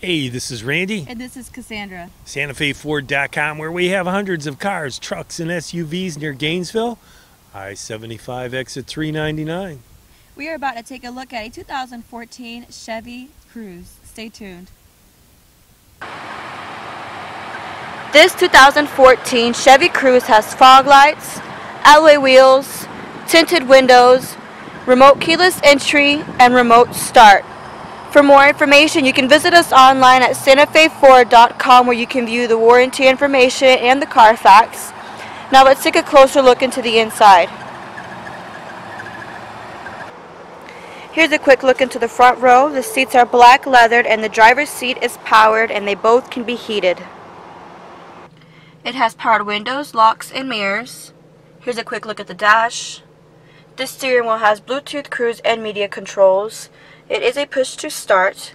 Hey, this is Randy, And this is Cassandra. SantaFeFord.com, where we have hundreds of cars, trucks, and SUVs near Gainesville. I 75 exit 399. We are about to take a look at a 2014 Chevy Cruze. Stay tuned. This 2014 Chevy Cruze has fog lights, alloy wheels, tinted windows, remote keyless entry, and remote start. For more information, you can visit us online at santafeford.com where you can view the warranty information and the Carfax. Now let's take a closer look into the inside. Here's a quick look into the front row. The seats are black leathered and the driver's seat is powered and they both can be heated. It has powered windows, locks, and mirrors. Here's a quick look at the dash. This steering wheel has Bluetooth cruise and media controls. It is a push to start.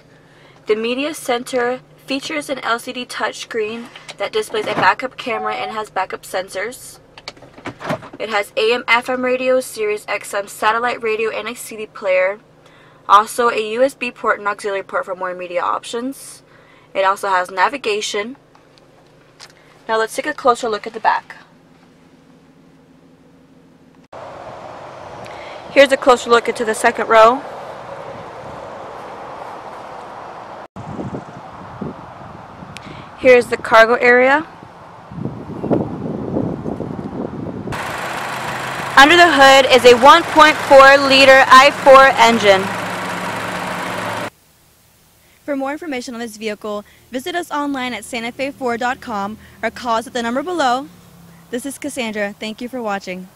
The media center features an LCD touchscreen that displays a backup camera and has backup sensors. It has AM FM radio, Sirius XM satellite radio, and a CD player. Also a USB port and auxiliary port for more media options. It also has navigation. Now let's take a closer look at the back. Here's a closer look into the second row. Here's the cargo area. Under the hood is a 1.4 liter i4 engine. For more information on this vehicle, visit us online at santafeford.com or call us at the number below. This is Cassandra. Thank you for watching.